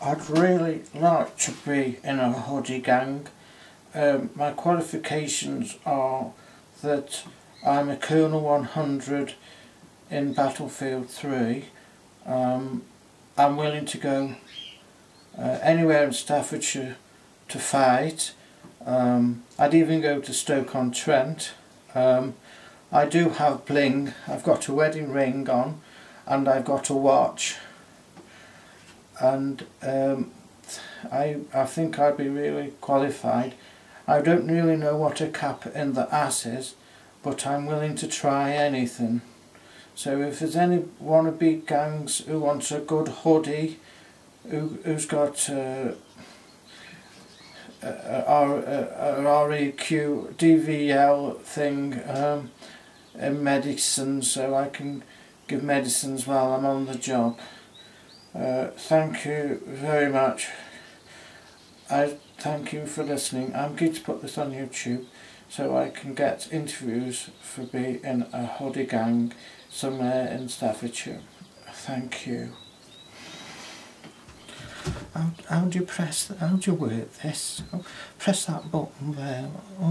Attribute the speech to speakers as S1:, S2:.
S1: I'd really like to be in a hoodie gang. Um, my qualifications are that I'm a Colonel 100 in Battlefield 3. Um, I'm willing to go uh, anywhere in Staffordshire to fight. Um, I'd even go to Stoke-on-Trent. Um, I do have bling. I've got a wedding ring on and I've got a watch and um, I, I think I'd be really qualified. I don't really know what a cap in the ass is, but I'm willing to try anything. So if there's any wannabe gangs who wants a good hoodie, who, who's got uh, a, a, a REQ DVL thing um, in medicine so I can give medicines while I'm on the job. Uh, thank you very much. I thank you for listening. I'm going to put this on YouTube so I can get interviews for being in a hoodie gang somewhere in Staffordshire. Thank you. How, how do you press, how do you work this? Press that button there. Oh.